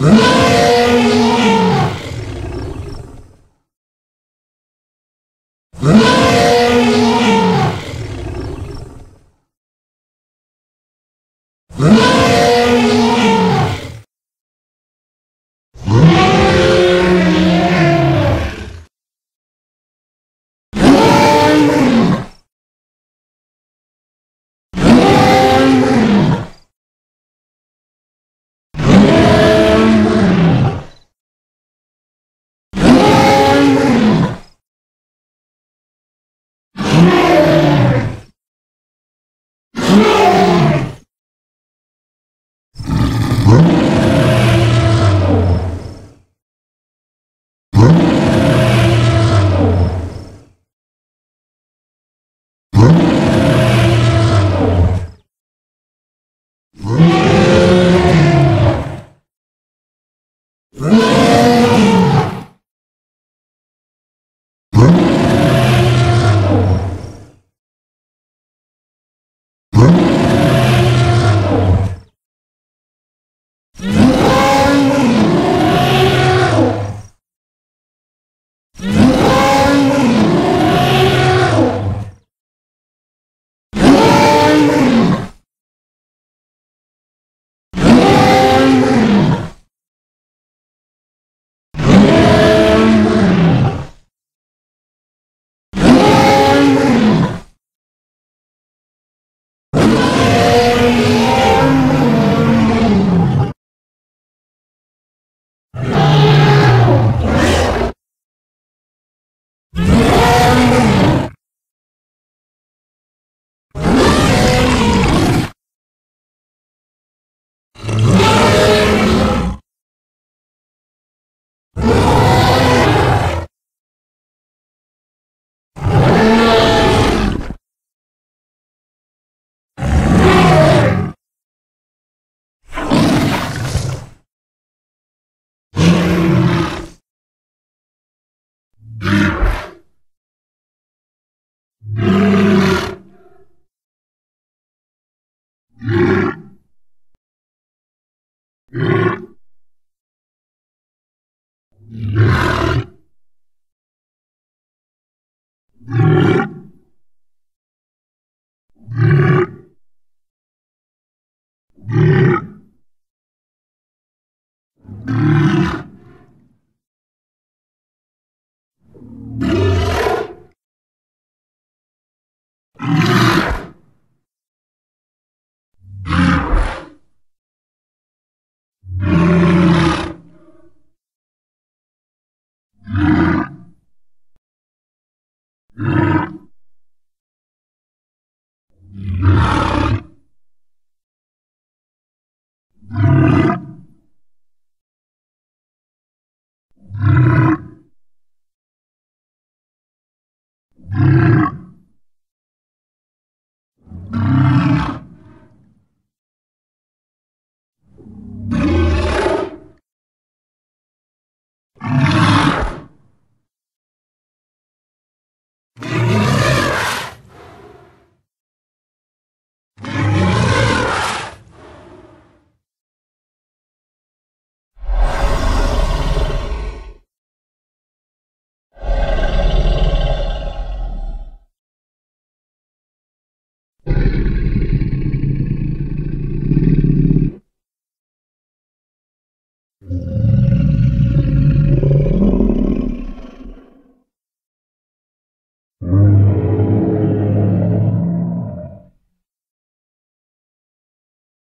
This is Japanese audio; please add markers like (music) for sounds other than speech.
Hı? Mm-hmm. Mm-hmm. (laughs)